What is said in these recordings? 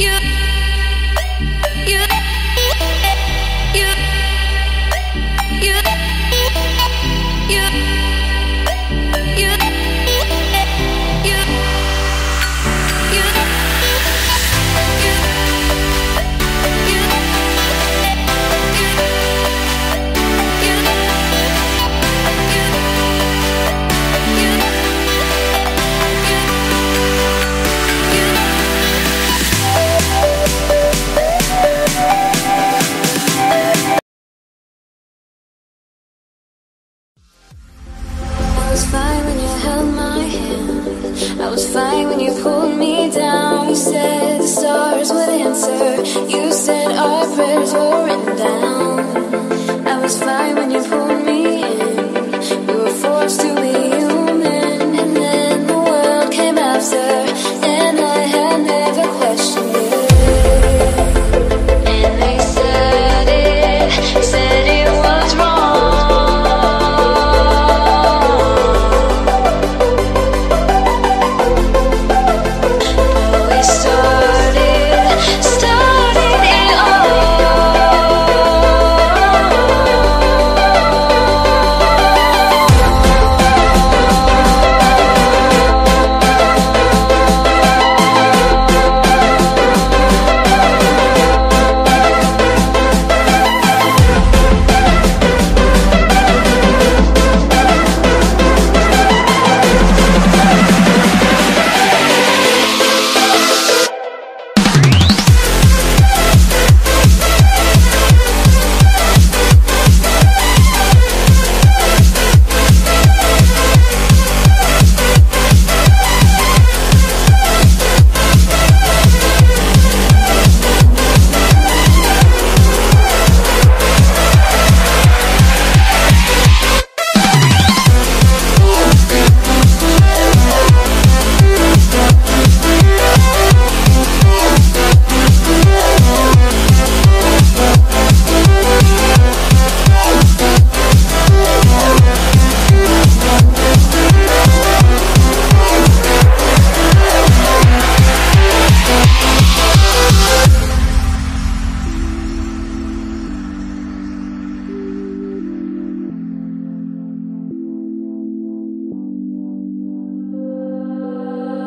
you, you. held my hand. I was fine.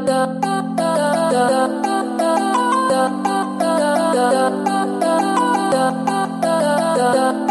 da da da da